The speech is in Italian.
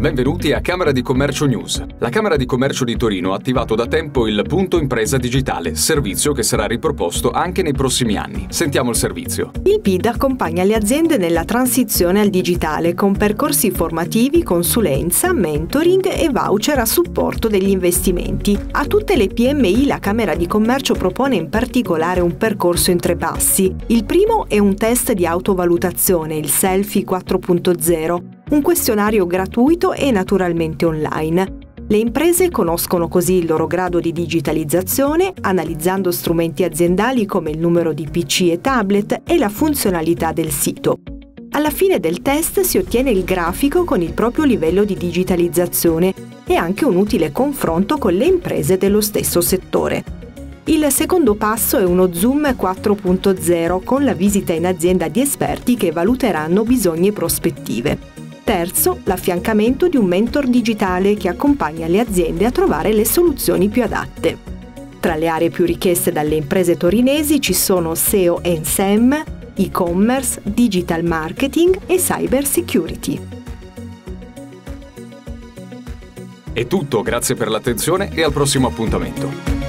Benvenuti a Camera di Commercio News. La Camera di Commercio di Torino ha attivato da tempo il punto impresa digitale, servizio che sarà riproposto anche nei prossimi anni. Sentiamo il servizio. Il PID accompagna le aziende nella transizione al digitale con percorsi formativi, consulenza, mentoring e voucher a supporto degli investimenti. A tutte le PMI la Camera di Commercio propone in particolare un percorso in tre passi. Il primo è un test di autovalutazione, il Selfie 4.0 un questionario gratuito e naturalmente online. Le imprese conoscono così il loro grado di digitalizzazione, analizzando strumenti aziendali come il numero di PC e tablet e la funzionalità del sito. Alla fine del test si ottiene il grafico con il proprio livello di digitalizzazione e anche un utile confronto con le imprese dello stesso settore. Il secondo passo è uno Zoom 4.0 con la visita in azienda di esperti che valuteranno bisogni e prospettive. Terzo, l'affiancamento di un mentor digitale che accompagna le aziende a trovare le soluzioni più adatte. Tra le aree più richieste dalle imprese torinesi ci sono SEO e SEM, e-commerce, digital marketing e cyber security. È tutto, grazie per l'attenzione e al prossimo appuntamento.